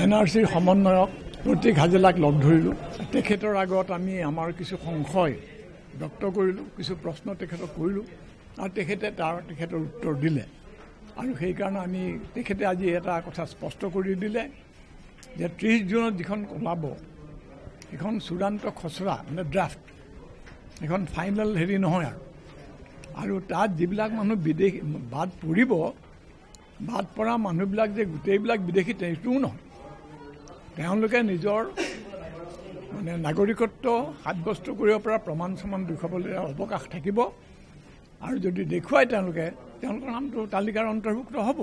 N R চিৰ সমন্বয়ক প্ৰতীক হাজেলাক লগ ধৰিলোঁ। তেখেতৰ আগত আমি আমাৰ কিছু সংশয় ব্যক্ত কৰিলোঁ কিছু প্ৰশ্ন তেখেতক কৰিলোঁ আৰু তেখেতে তাৰ তেখেতৰ উত্তৰ দিলে। আৰু সেইকাৰণে আমি তেখেতে আজি এটা কথা স্পষ্ট কৰি দিলে যে ত্ৰিছ জুনত যিখন ওলাব সেইখন চূড়ান্ত খচৰা মানে ড্ৰাফ্ট সেইখন ফাইনেল হেৰি নহয় আৰু। আৰু তাত যিবিলাক মানুহ বিদেশী বাদ পৰিব বাদ পৰা মানুহবিলাক যে গোটেইবিলাক বিদেশী সেইটোও নহয়। তেওঁলোকে নিজৰ মানে নাগৰিকত্ব সাব্যস্ত কৰিব পৰা প্ৰমাণ চমাণ দেখুৱাবলৈ অৱকাশ থাকিব। আৰু যদি দেখুৱায় তেওঁলোকে তেওঁলোকৰ নামটো তালিকাৰ অন্তৰ্ভুক্ত হ'ব।